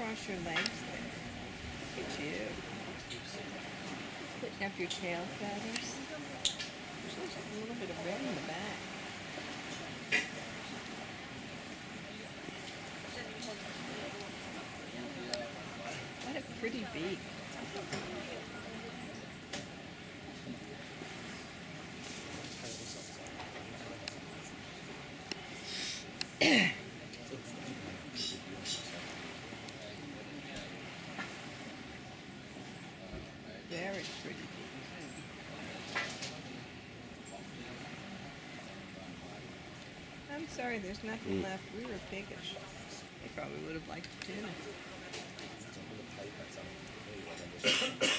cross your legs there. Look at you. Putting up your tail feathers. There's a little bit of red in the back. What a pretty beak. Very I'm sorry, there's nothing mm. left. We were piggish. They probably would have liked to.